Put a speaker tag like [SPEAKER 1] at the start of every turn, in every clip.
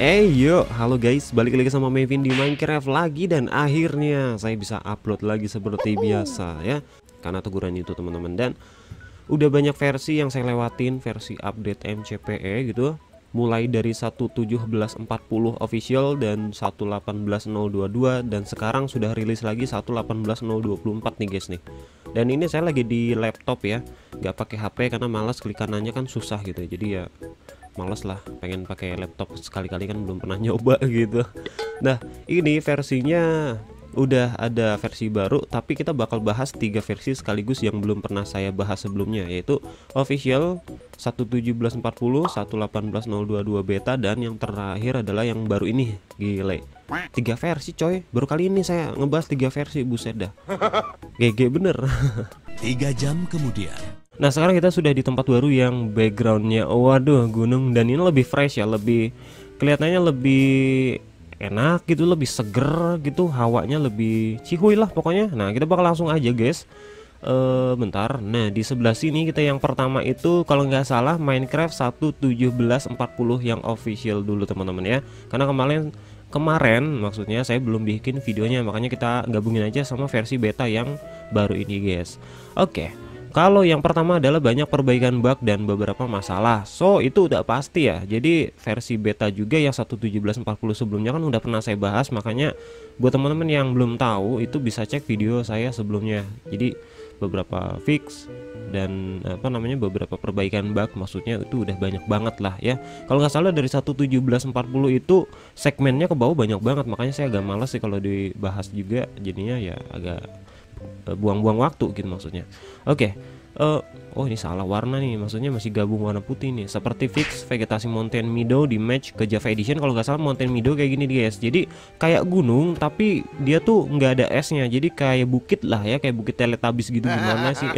[SPEAKER 1] Eh yo, halo guys, balik lagi sama Mevin di Minecraft lagi dan akhirnya saya bisa upload lagi seperti biasa ya. Karena teguran itu teman-teman. Dan udah banyak versi yang saya lewatin versi update MCPE gitu. Mulai dari 1.17.40 official dan 1.18.022 dan sekarang sudah rilis lagi 1.18.024 nih guys nih. Dan ini saya lagi di laptop ya, nggak pakai HP karena malas klik kanannya kan susah gitu jadi ya males lah pengen pakai laptop sekali-kali kan belum pernah nyoba gitu. Nah ini versinya udah ada versi baru tapi kita bakal bahas tiga versi sekaligus yang belum pernah saya bahas sebelumnya yaitu official 1.17.40 1.18.022 beta dan yang terakhir adalah yang baru ini. Gile. Tiga versi coy. Baru kali ini saya ngebahas tiga versi buset dah. GG bener.
[SPEAKER 2] Tiga jam kemudian
[SPEAKER 1] Nah sekarang kita sudah di tempat baru yang backgroundnya waduh gunung. Dan ini lebih fresh ya lebih kelihatannya lebih enak gitu lebih seger gitu hawanya lebih cihuy lah pokoknya. Nah kita bakal langsung aja guys. Uh, bentar. Nah di sebelah sini kita yang pertama itu kalau nggak salah Minecraft 1.17.40 yang official dulu teman-teman ya. Karena kemarin kemarin maksudnya saya belum bikin videonya makanya kita gabungin aja sama versi beta yang baru ini guys. Oke. okay. Kalau yang pertama adalah banyak perbaikan bug dan beberapa masalah. So itu udah pasti ya. Jadi versi beta juga yang 1.17.40 sebelumnya kan udah pernah saya bahas. Makanya buat teman-teman yang belum tahu itu bisa cek video saya sebelumnya. Jadi beberapa fix dan apa namanya beberapa perbaikan bug maksudnya itu udah banyak banget lah ya. Kalau nggak salah dari 1.17.40 itu segmennya ke bawah banyak banget. Makanya saya agak males sih kalau dibahas juga. Jadinya ya agak buang-buang waktu gitu maksudnya. Oke okay. uh, eh, oh ini salah warna nih. Maksudnya masih gabung warna putih nih. Seperti fix vegetasi Mountain Meadow di match ke Java Edition. Kalau nggak salah Mountain Meadow kayak gini guys. Jadi kayak gunung tapi dia tuh nggak ada esnya jadi kayak bukit lah ya. Kayak bukit teletabis gitu. Gimana sih?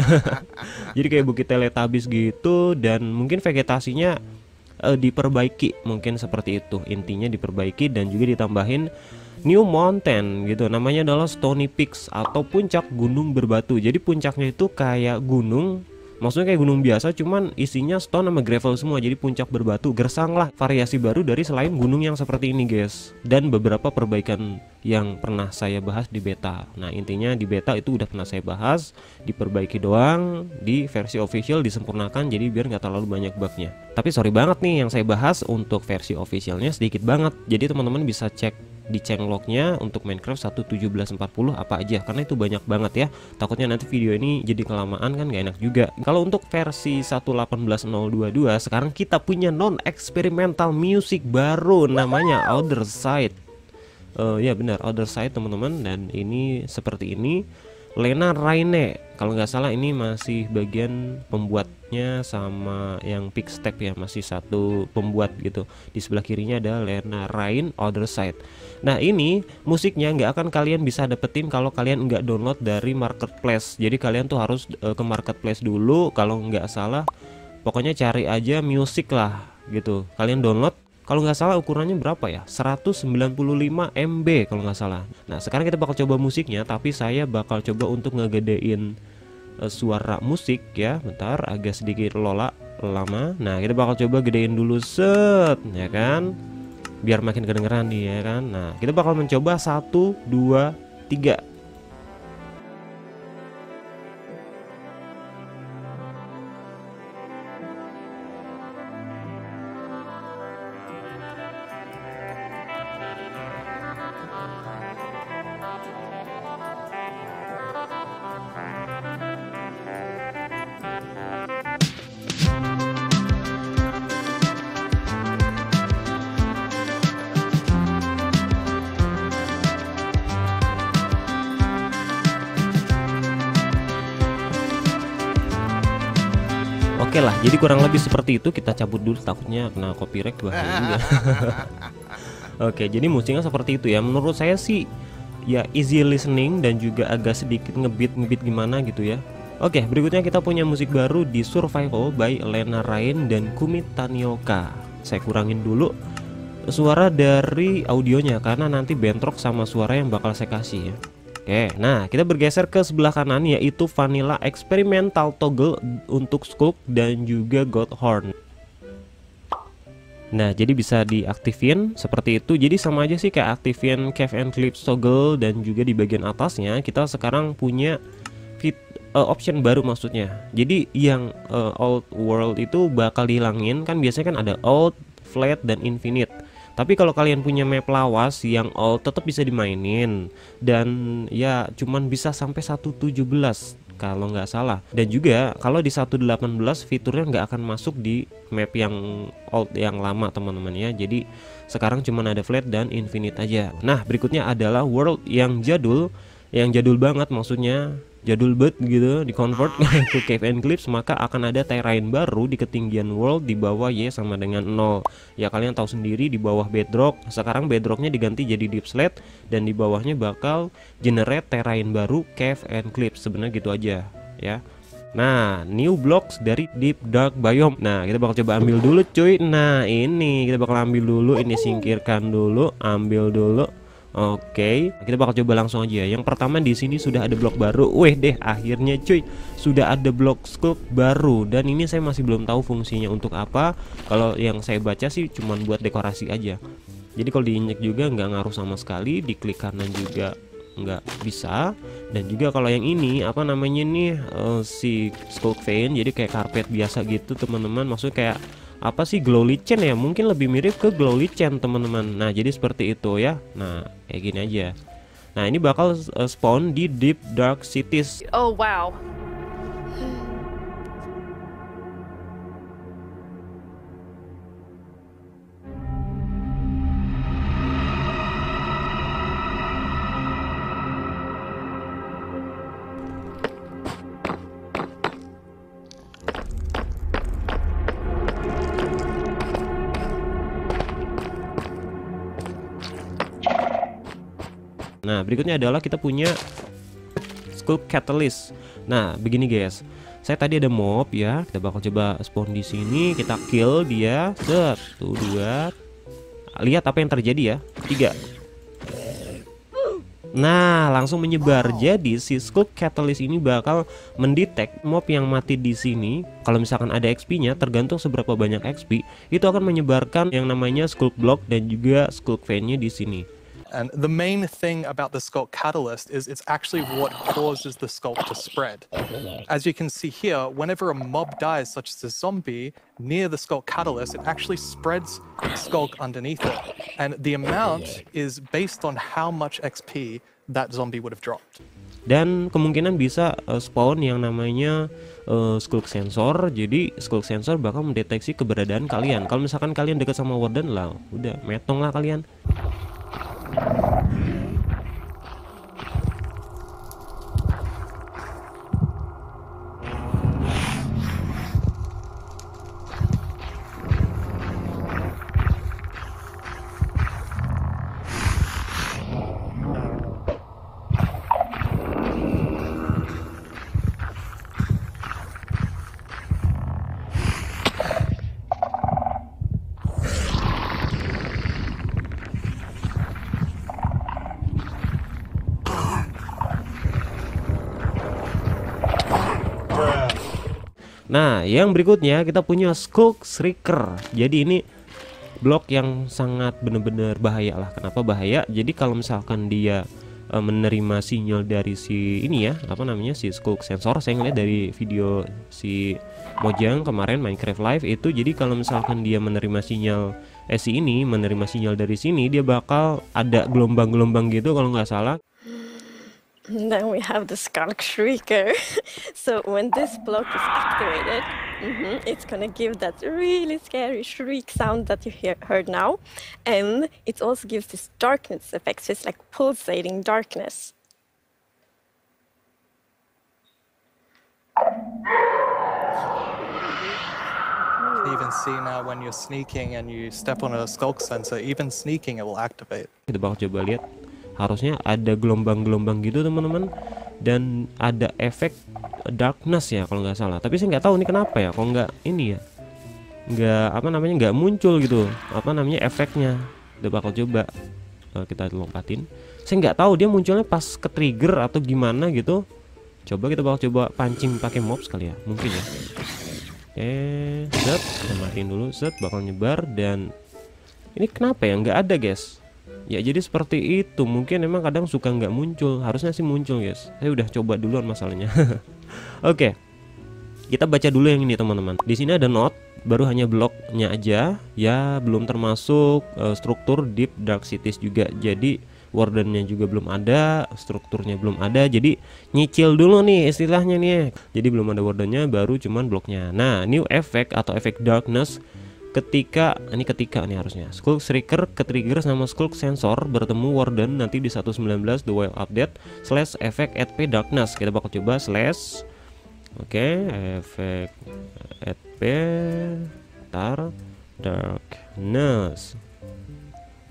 [SPEAKER 1] Jadi kayak bukit teletabis gitu. Dan mungkin vegetasinya uh, diperbaiki. Mungkin seperti itu. Intinya diperbaiki dan juga ditambahin New Mountain gitu namanya adalah Stony Peaks atau puncak gunung berbatu. Jadi puncaknya itu kayak gunung Maksudnya kayak gunung biasa cuman isinya stone sama gravel semua. Jadi puncak berbatu gersang lah variasi baru dari selain gunung yang seperti ini guys. Dan beberapa perbaikan yang pernah saya bahas di beta. Nah intinya di beta itu udah pernah saya bahas diperbaiki doang di versi official disempurnakan jadi biar nggak terlalu banyak bugnya. Tapi sorry banget nih yang saya bahas untuk versi officialnya sedikit banget. Jadi teman-teman bisa cek di changelognya untuk Minecraft 1.17.40 apa aja karena itu banyak banget ya. Takutnya nanti video ini jadi kelamaan kan gak enak juga. Kalau untuk versi 1.18.022 sekarang kita punya non experimental music baru namanya Other Side. Uh, ya benar Other Side teman-teman. Dan ini seperti ini Lena Raine kalau nggak salah ini masih bagian pembuatnya sama yang Pick Step ya masih satu pembuat gitu. Di sebelah kirinya ada Lena Rain Other Side. Nah ini musiknya nggak akan kalian bisa dapetin kalau kalian nggak download dari marketplace. Jadi kalian tuh harus uh, ke marketplace dulu. Kalau nggak salah pokoknya cari aja musik lah gitu. Kalian download kalau nggak salah ukurannya berapa ya? 195 MB kalau nggak salah. Nah sekarang kita bakal coba musiknya tapi saya bakal coba untuk ngegedein uh, suara musik ya. Bentar agak sedikit lola lama. Nah kita bakal coba gedein dulu set ya kan? Biar makin kedengeran nih ya kan? Nah kita bakal mencoba satu dua tiga Oke lah, jadi kurang lebih seperti itu kita cabut dulu takutnya kena copyright bahaya juga. Oke, jadi musiknya seperti itu ya. Menurut saya sih ya easy listening dan juga agak sedikit ngebit ngebit gimana gitu ya. Oke, berikutnya kita punya musik baru di Survival by Lena Rain dan Kumi Tanioka. Saya kurangin dulu suara dari audionya karena nanti bentrok sama suara yang bakal saya kasih ya. Oke, nah kita bergeser ke sebelah kanan yaitu Vanilla Experimental Toggle untuk Sculpt dan juga God Horn. Nah, jadi bisa diaktifin seperti itu. Jadi sama aja sih kayak aktifin Cave and Clip toggle dan juga di bagian atasnya kita sekarang punya fit uh, option baru maksudnya. Jadi yang uh, old world itu bakal dihilangin kan biasanya kan ada old, flat dan infinite. Tapi kalau kalian punya map lawas yang old tetap bisa dimainin. Dan ya cuman bisa sampai 117 kalau nggak salah. Dan juga kalau di 1.18 fiturnya nggak akan masuk di map yang old yang lama teman-teman ya. Jadi sekarang cuma ada flat dan infinite aja. Nah berikutnya adalah world yang jadul yang jadul banget maksudnya jadul bet gitu di convert ke cave and cliffs maka akan ada terrain baru di ketinggian world di bawah y sama dengan 0 ya kalian tahu sendiri di bawah bedrock sekarang bedrocknya diganti jadi deep slate dan di bawahnya bakal generate terrain baru cave and cliffs sebenarnya gitu aja ya Nah, new blocks dari deep dark biome. Nah, kita bakal coba ambil dulu, cuy. Nah, ini kita bakal ambil dulu, ini singkirkan dulu, ambil dulu. Oke, kita bakal coba langsung aja. Yang pertama di sini sudah ada blok baru. Weh deh, akhirnya cuy, sudah ada blok sculpt baru dan ini saya masih belum tahu fungsinya untuk apa. Kalau yang saya baca sih cuma buat dekorasi aja. Jadi kalau diinjek juga nggak ngaruh sama sekali, diklik kanan juga nggak bisa dan juga kalau yang ini apa namanya nih uh, si sculpt vein jadi kayak karpet biasa gitu teman-teman maksudnya kayak apa sih glow lichen ya? Mungkin lebih mirip ke glow lichen teman-teman. Nah jadi seperti itu ya. Nah kayak gini aja. Nah ini bakal uh, spawn di deep dark cities.
[SPEAKER 3] Oh wow
[SPEAKER 1] berikutnya adalah kita punya Sculpt Catalyst. Nah, begini guys. Saya tadi ada mob ya. Kita bakal coba spawn di sini, kita kill dia. Satu, dua. Lihat apa yang terjadi ya. Tiga. Nah, langsung menyebar. Jadi si Sculpt Catalyst ini bakal mendetek mob yang mati di sini. Kalau misalkan ada XP-nya, tergantung seberapa banyak XP, itu akan menyebarkan yang namanya Sculpt Block dan juga Sculpt Vein-nya di sini.
[SPEAKER 4] And the main thing about the sculpt catalyst is it's actually what causes the sculpt to spread. As you can see here, whenever a mob dies, such as a zombie, near the sculpt catalyst, it actually spreads sculk underneath it. And the amount is based on how much XP that zombie would have dropped.
[SPEAKER 1] dan kemungkinan bisa uh, spawn yang namanya uh, skulk sensor jadi skulk sensor bakal mendeteksi keberadaan kalian kalau misalkan kalian dekat sama warden lah udah metong lah kalian Nah, yang berikutnya kita punya Skulk Shrieker. Jadi ini blok yang sangat benar-benar bahaya lah. Kenapa bahaya? Jadi kalau misalkan dia e, menerima sinyal dari si ini ya, apa namanya si Skulk sensor, saya ngeliat dari video si Mojang kemarin Minecraft Live itu jadi kalau misalkan dia menerima sinyal eh si ini menerima sinyal dari sini dia bakal ada gelombang-gelombang gitu kalau nggak salah
[SPEAKER 3] Then we have the Skulk Shrieker. so when this block is activated, mhm, it's gonna give that really scary shriek sound that you hear, heard now. And it also gives this darkness effect, so it's like pulsating darkness.
[SPEAKER 4] You can even see now when you're sneaking and you step on a skulk sensor, even sneaking it will activate.
[SPEAKER 1] kita bakal coba lihat harusnya ada gelombang-gelombang gitu teman-teman. Dan ada efek darkness ya kalau nggak salah. Tapi saya nggak tahu ini kenapa ya kalau nggak ini ya? Nggak apa namanya nggak muncul gitu. Apa namanya efeknya? Udah bakal coba. Uh, kita lompatin. Saya nggak tahu dia munculnya pas ke trigger atau gimana gitu. Coba kita bakal coba pancing pakai mob sekali ya mungkin ya. Oke, set, kita matiin dulu, set, bakal nyebar dan ini kenapa ya? Nggak ada guys? Ya jadi seperti itu, mungkin emang kadang suka nggak muncul, harusnya sih muncul guys. Saya udah coba duluan masalahnya. Oke, kita baca dulu yang ini teman-teman. Di sini ada note, baru hanya bloknya aja, ya belum termasuk uh, struktur deep dark cities juga. Jadi wardennya juga belum ada, strukturnya belum ada. Jadi nyicil dulu nih istilahnya nih. Jadi belum ada wardennya, baru cuman bloknya. Nah, new effect atau efek darkness ketika ini ketika nih harusnya Skulk Striker ke trigger sama Skulk Sensor bertemu Warden nanti di 1.19 The Wild Update slash efek p Darkness kita bakal coba slash oke okay, efek p tar Darkness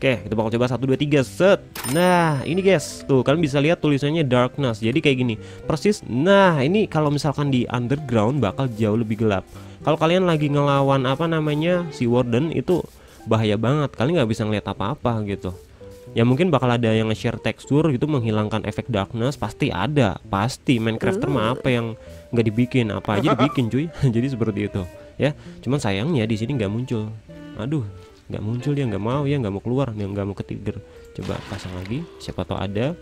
[SPEAKER 1] Oke, kita bakal coba 1 2 3 set. Nah, ini guys. Tuh, kalian bisa lihat tulisannya darkness. Jadi kayak gini. Persis. Nah, ini kalau misalkan di underground bakal jauh lebih gelap. Kalau kalian lagi ngelawan apa namanya si warden itu bahaya banget. Kalian nggak bisa ngeliat apa-apa gitu. Ya mungkin bakal ada yang nge-share tekstur gitu menghilangkan efek darkness pasti ada. Pasti Minecrafter mah apa yang nggak dibikin, apa aja dibikin cuy. Jadi seperti itu, ya. Cuman sayangnya di sini nggak muncul. Aduh, nggak muncul dia nggak mau ya nggak mau keluar dia nggak mau ke trigger coba pasang lagi siapa tahu ada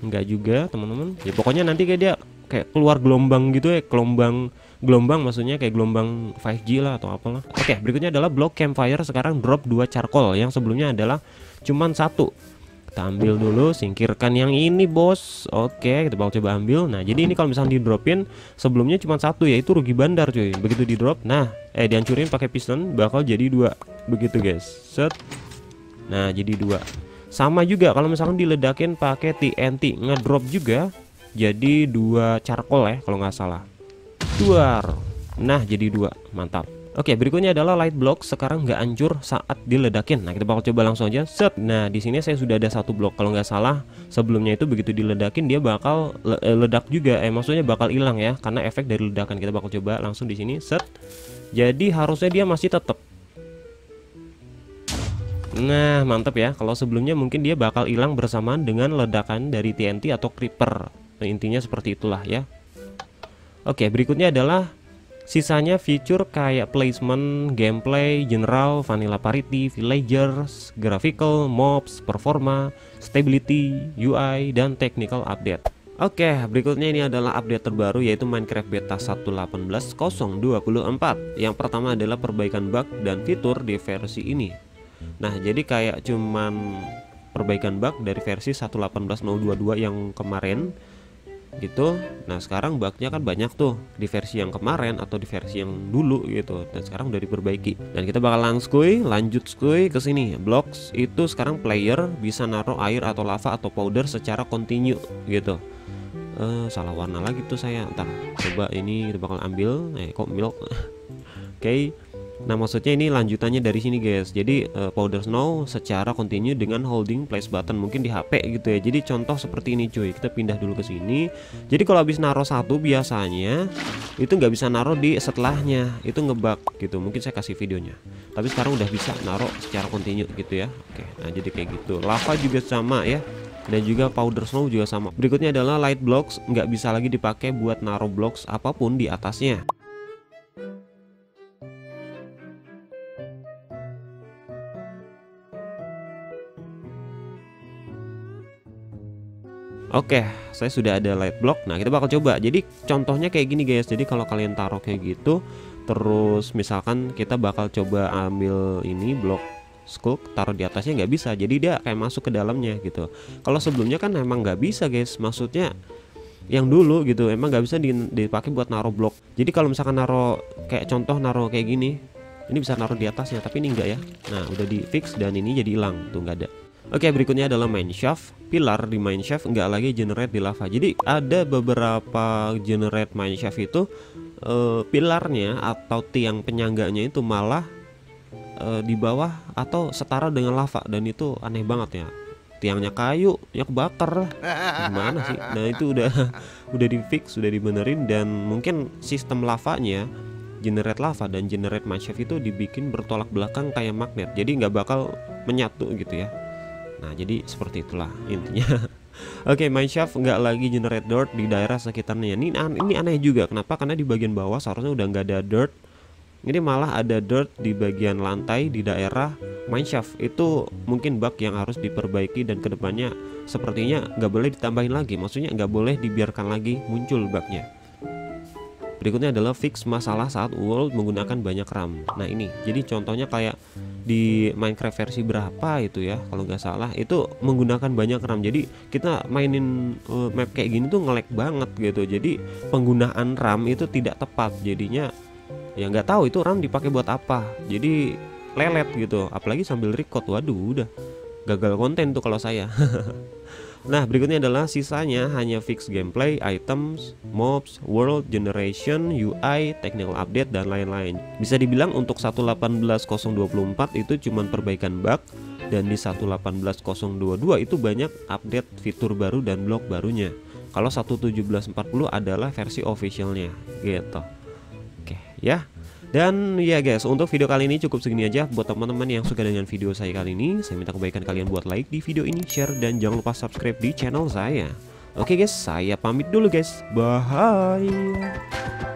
[SPEAKER 1] nggak juga teman-teman ya pokoknya nanti kayak dia kayak keluar gelombang gitu ya gelombang gelombang maksudnya kayak gelombang 5G lah atau apalah. Oke berikutnya adalah block campfire sekarang drop 2 charcoal. Yang sebelumnya adalah cuman satu. Kita ambil dulu singkirkan yang ini bos. Oke kita bakal coba ambil. Nah jadi ini kalau misalnya di dropin sebelumnya cuma satu yaitu rugi bandar cuy. Begitu di drop nah eh dihancurin pakai piston bakal jadi dua. Begitu guys. Set. Nah jadi dua. Sama juga kalau misalnya diledakin pakai TNT ngedrop juga jadi dua charcoal ya kalau nggak salah duar nah jadi dua mantap Oke, berikutnya adalah light block sekarang nggak hancur saat diledakin. Nah, kita bakal coba langsung aja. Set. Nah, di sini saya sudah ada satu blok. Kalau nggak salah, sebelumnya itu begitu diledakin dia bakal le eh, ledak juga. Eh, maksudnya bakal hilang ya, karena efek dari ledakan. Kita bakal coba langsung di sini. Set. Jadi harusnya dia masih tetap. Nah, mantap ya. Kalau sebelumnya mungkin dia bakal hilang bersamaan dengan ledakan dari TNT atau creeper. Nah, intinya seperti itulah ya. Oke, berikutnya adalah Sisanya fitur kayak placement, gameplay, general, vanilla parity, villagers, graphical, mobs, performa, stability, UI, dan technical update. Oke, berikutnya ini adalah update terbaru yaitu Minecraft Beta 1.18.024 Yang pertama adalah perbaikan bug dan fitur di versi ini Nah, jadi kayak cuman perbaikan bug dari versi 1.18.022 yang kemarin gitu. Nah sekarang bugnya kan banyak tuh di versi yang kemarin atau di versi yang dulu gitu. Dan sekarang udah diperbaiki. Dan kita bakal langsung lanjut skuy ke sini. Blocks itu sekarang player bisa naruh air atau lava atau powder secara kontinu gitu. Uh, salah warna lagi tuh saya. Entar coba ini kita bakal ambil. Eh kok milk? Oke. okay. Nah maksudnya ini lanjutannya dari sini guys. Jadi uh, powder snow secara continue dengan holding place button Mungkin di HP gitu ya. Jadi contoh seperti ini cuy. Kita pindah dulu ke sini. Jadi kalau habis naruh satu biasanya Itu nggak bisa naruh di setelahnya. Itu ngebug gitu. Mungkin saya kasih videonya. Tapi sekarang udah bisa naruh secara continue gitu ya. Oke nah jadi kayak gitu. Lava juga sama ya. Dan juga powder snow juga sama. Berikutnya adalah light blocks. Nggak bisa lagi dipakai buat naruh blocks apa pun di atasnya Oke, saya sudah ada light block. Nah, kita bakal coba. Jadi contohnya kayak gini guys. Jadi kalau kalian taruh kayak gitu, terus misalkan kita bakal coba ambil ini blok skulk taruh di atasnya nggak bisa. Jadi dia kayak masuk ke dalamnya gitu. Kalau sebelumnya kan emang nggak bisa guys. Maksudnya yang dulu gitu emang nggak bisa dipakai buat naruh blok. Jadi kalau misalkan naruh kayak contoh naruh kayak gini, ini bisa naruh di atasnya tapi ini enggak ya. Nah, udah di fix dan ini jadi hilang tuh nggak ada. Oke berikutnya adalah main shaft. Pilar di main shaft nggak lagi generate di lava. Jadi ada beberapa generate main shaft itu uh, Pilarnya atau tiang penyangganya itu malah uh, di bawah atau setara dengan lava. Dan itu aneh banget ya. Tiangnya kayu, ya kebakar Gimana sih? Nah itu udah udah di fix, sudah dibenerin. Dan mungkin sistem lavanya generate lava dan generate mineshaft itu dibikin bertolak belakang kayak magnet. Jadi nggak bakal menyatu gitu ya Nah jadi seperti itulah intinya Oke, okay, mineshaft nggak lagi generate dirt di daerah sekitarnya. Ini, ini aneh juga. Kenapa? Karena di bagian bawah seharusnya udah nggak ada dirt ini malah ada dirt di bagian lantai di daerah mineshaft itu mungkin bug yang harus diperbaiki dan ke depannya sepertinya nggak boleh ditambahin lagi maksudnya nggak boleh dibiarkan lagi muncul bugnya Berikutnya adalah fix masalah saat world menggunakan banyak RAM. Nah ini, jadi contohnya kayak di Minecraft versi berapa itu ya, kalau nggak salah itu menggunakan banyak RAM. Jadi kita mainin uh, map kayak gini tuh ngelek banget gitu. Jadi penggunaan RAM itu tidak tepat. Jadinya ya nggak tahu itu RAM dipakai buat apa. Jadi lelet gitu. Apalagi sambil record, waduh udah gagal konten tuh kalau saya. Nah, berikutnya adalah sisanya hanya fix gameplay, items, mobs, world, generation, UI, technical update, dan lain-lain. Bisa dibilang untuk 1.18.024 itu cuma perbaikan bug, dan di 1.18.022 itu banyak update fitur baru dan blok barunya. Kalau 1.17.40 adalah versi officialnya, gitu. Oke, ya. Dan ya guys, untuk video kali ini cukup segini aja buat teman-teman yang suka dengan video saya kali ini. Saya minta kebaikan kalian buat like di video ini, share dan jangan lupa subscribe di channel saya. Oke guys, saya pamit dulu guys. Bye.